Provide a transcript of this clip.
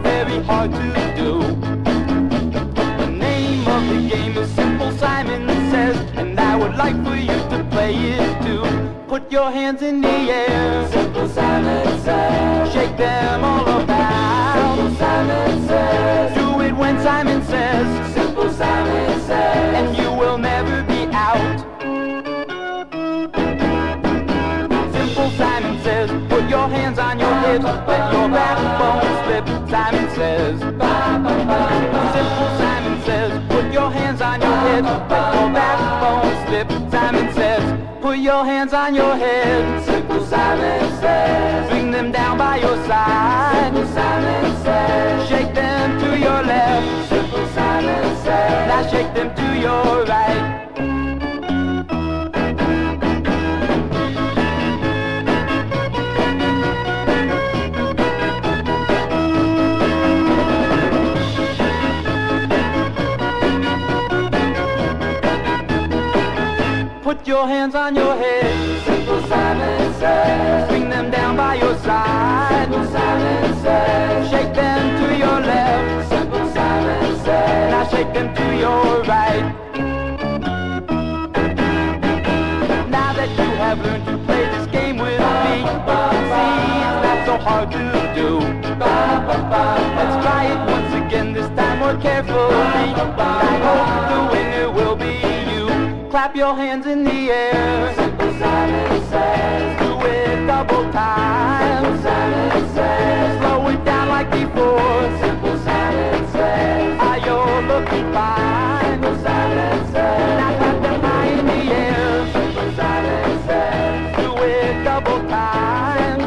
very hard to do. The name of the game is Simple Simon Says, and I would like for you to play it too. Put your hands in the air. Simple Simon Says. Shake them all about. Simple Simon Says. Do it when Simon says. Simple Simon Says. And you will never be out. Simple Simon says, put your hands on your hips, let your backbone slip. Simon says, Simple Simon says, put your hands on your hips, let your backbone slip. Simon says, put your hands on your head. Simple Simon Says. Bring them down by your side. Simple Simon Says. Shake them to your left. Simple Simon Says. Now shake them Put your hands on your head. Simple Simon Says. Bring them down by your side. Simple Simon Says. Shake them to your left. Simple Simon Says. Now shake them to your right. Now that you have learned to play this game with me, see it's not so hard to do. Let's try Clap your hands in the air. Simple Simon Says. Do it double time. Simple Simon Says. Slow it down like before. Simple Simon Says. Are you looking fine? Simple Simon Says. Now clap them high in the air. Simple Simon Says. Do it double time.